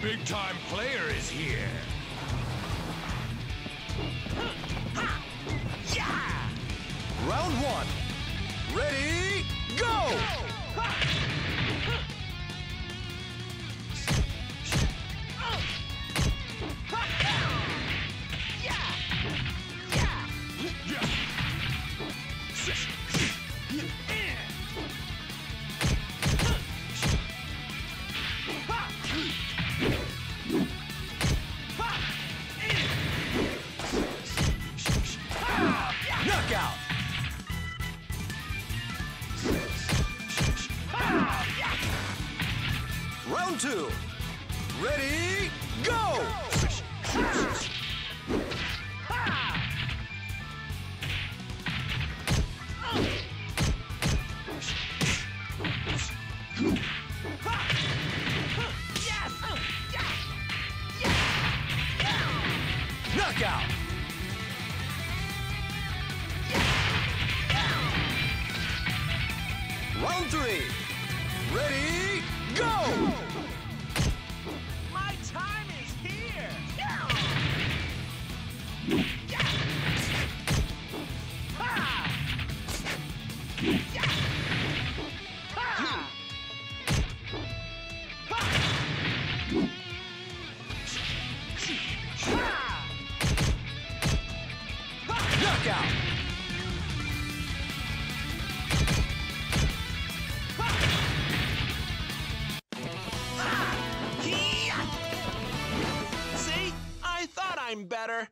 big time player is here. Yeah! Round one. Knockout! Round two. Ready, go! Knockout! Round three. Ready, go! My time is here! Knockout! See? I thought I'm better.